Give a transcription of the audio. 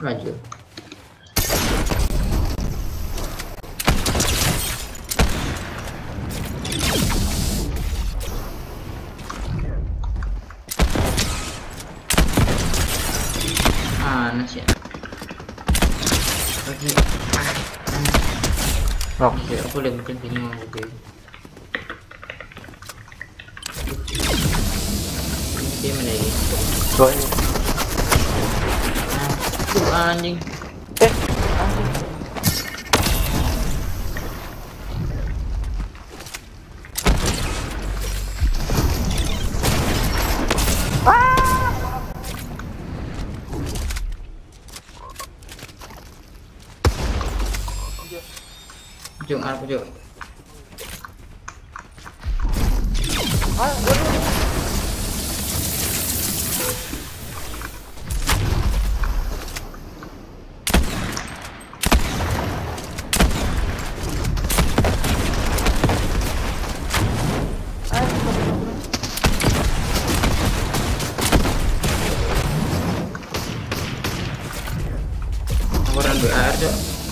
maju mana sih lagi ah. Oke. Aku udah bikin bingung gitu Ini mana ini? Dua anjing. Eh, anjing. Jom, apa jom Ah, laporan BR cok.